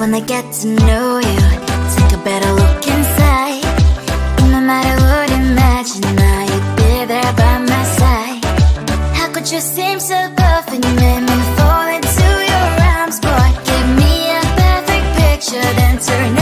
when they get to know you. Take a better look inside. And No matter what, imagine now You'd be there by my side. How could you seem so perfect? You made me fall into your arms? Boy, give me a perfect picture Then turn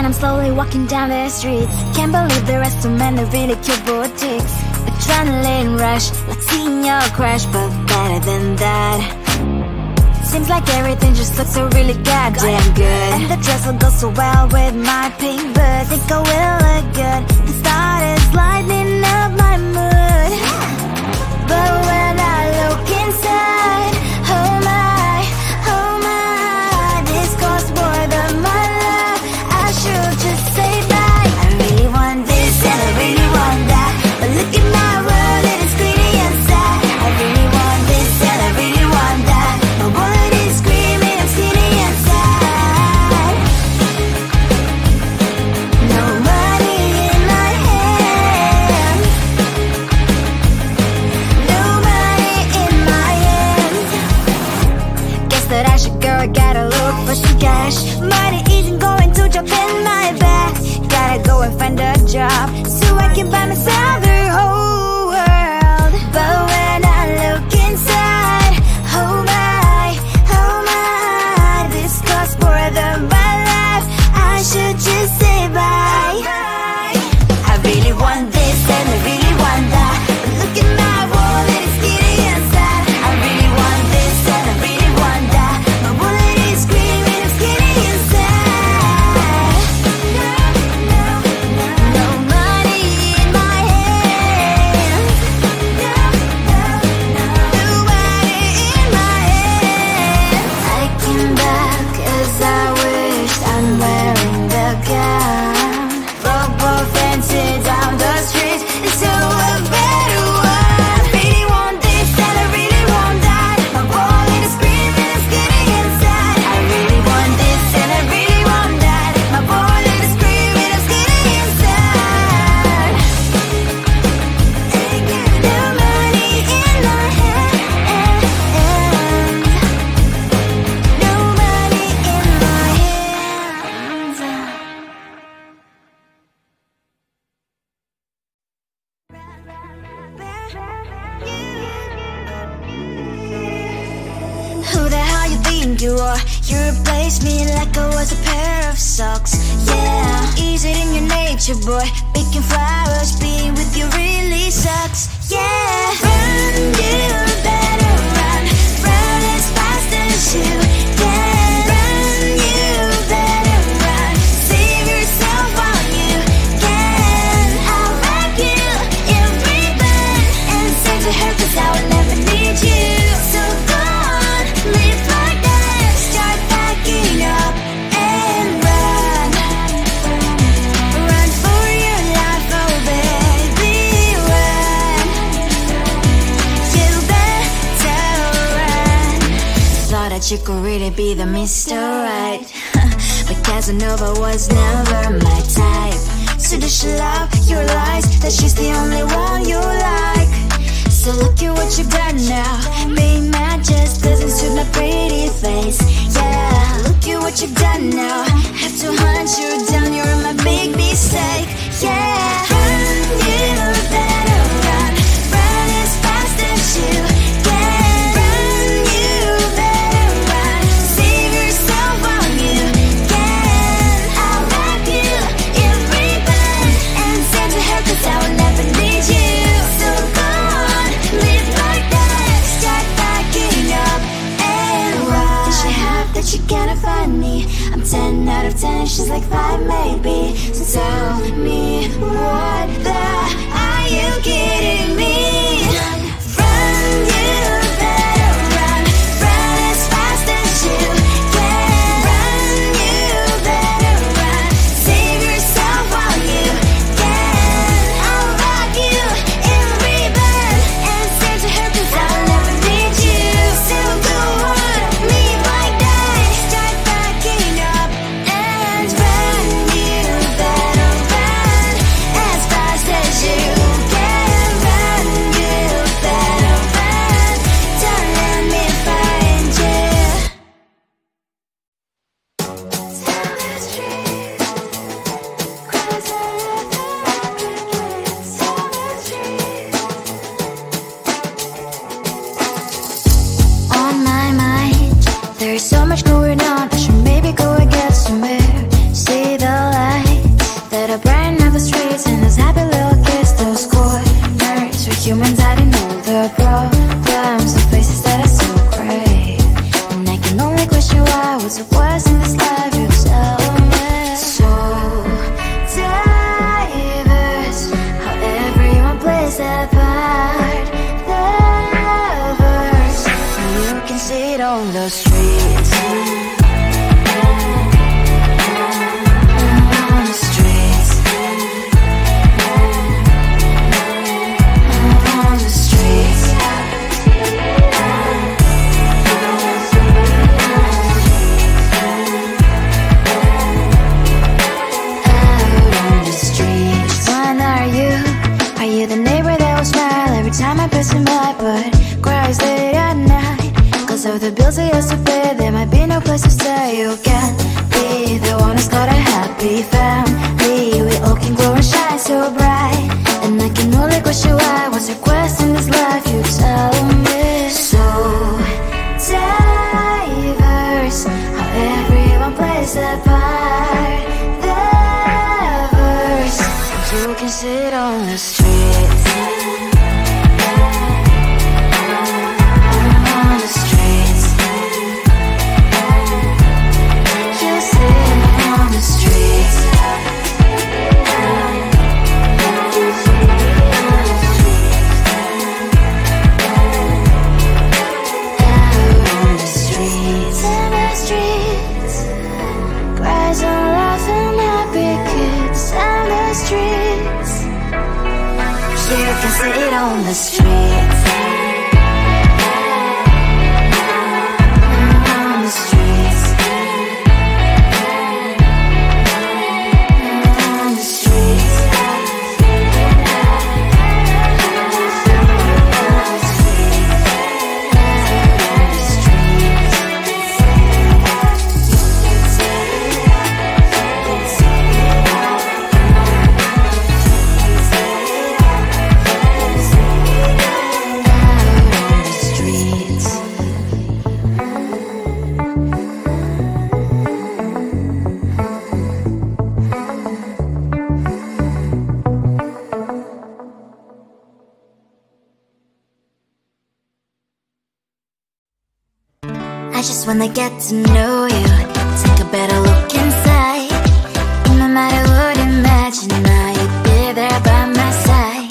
and I'm slowly walking down the streets. Can't believe the rest of men are really cute boutiques. Adrenaline rush, like seeing your crush But better than that. Seems like everything just looks so really goddamn good. And the dress will go so well with my pink boots. Think I will look good. The start is lightning she cash Money isn't going to jump in my bag Gotta go and find a job So I can buy myself sucks, yeah Is it in your nature, boy? Picking flowers, being with you really sucks you could really be the Mr. Right. but Casanova was never my type. So does she love your lies? That she's the only one you like. So look at what you've done now. Being mad just doesn't suit my pretty face. Yeah, look at what you've done now. Have to hunt you down, you're my big mistake. Yeah. sit on the street. can sit on the street. when they get to know you. Take a better look inside. And No matter what, imagine I'd be there by my side.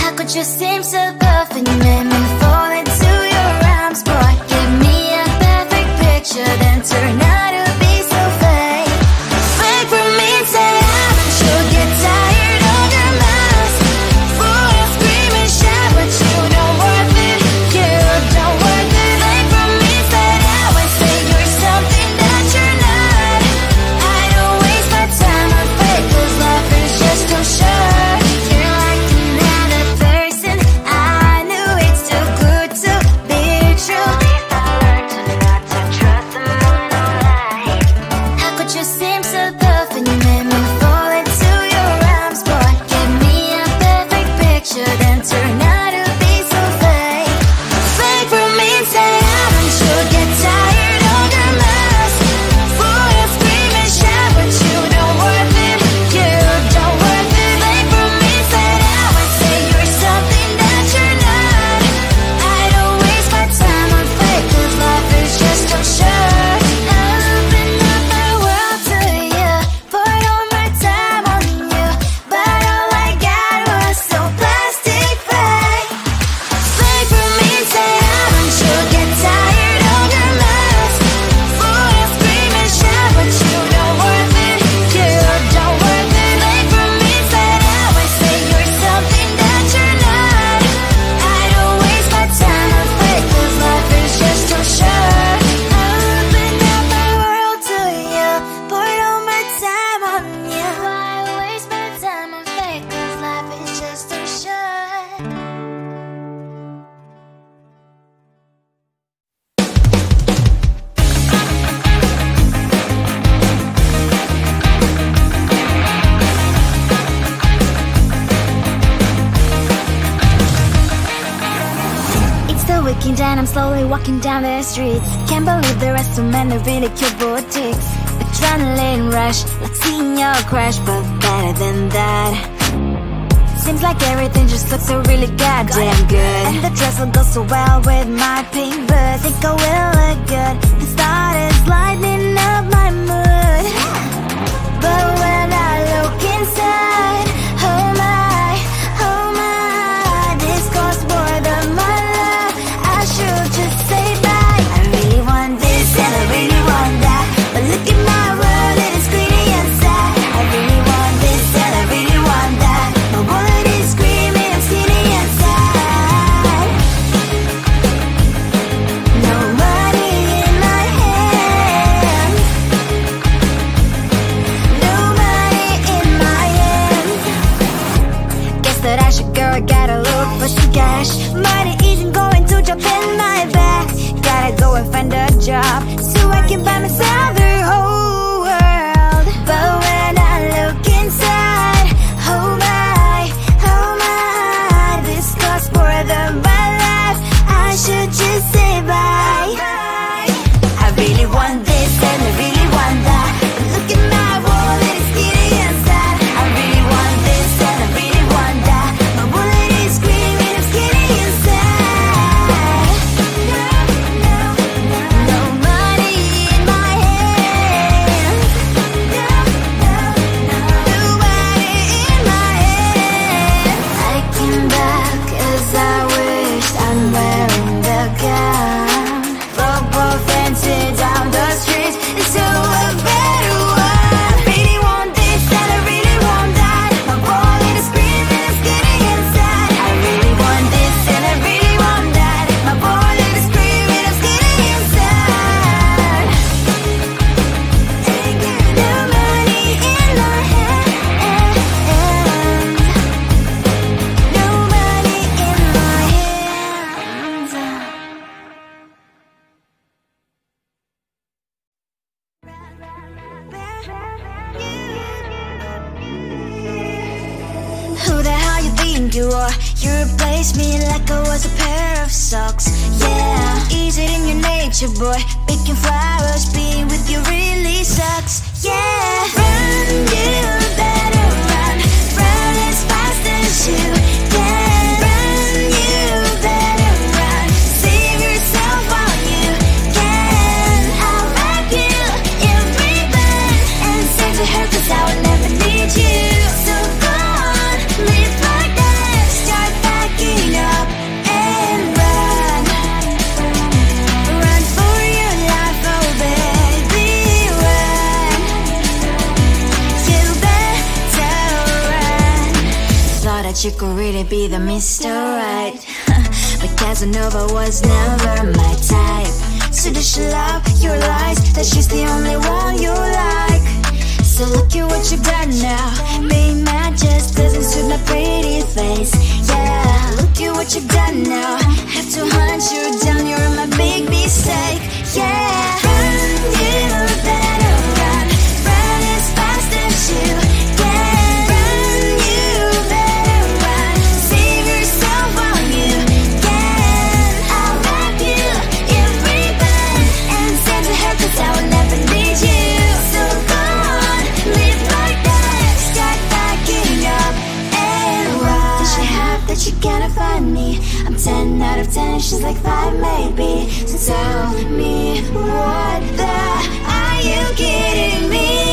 How could you seem so perfect? You made me fall into your arms, boy? Give me a perfect picture, then turn slowly walking down the streets. Can't believe the rest of men are really cute boutiques Adrenaline rush, like seeing your crush But better than that. Seems like everything just looks so really goddamn good. And the dress will go so well with my pink boots. Think I will look good. The start is lighting up my mood. But when I look inside you are. You replaced me like I was a pair of socks. Yeah, is it in your nature, boy? Picking flowers, being with you really sucks. Yeah, run, you better run. Run as fast as you Casanova was never my type. So does she love your lies That she's the only one you like. So look at what you've done now. Being mad just doesn't suit my pretty face. Yeah, look at what you've done now. Have to hunt you down, you're my big mistake. Ten out of ten, she's like five maybe So tell me what the, are you kidding me?